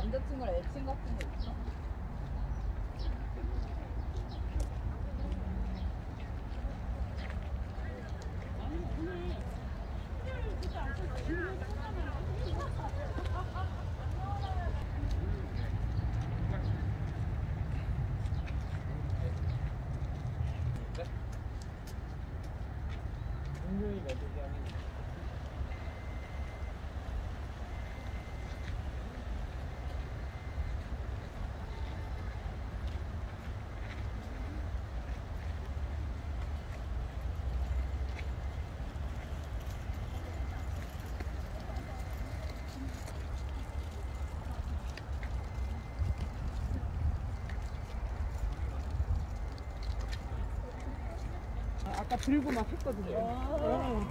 남자친구랑 애칭 같은 거 있어? 분명히 어떻게 아까 들고 막 했거든요. 어.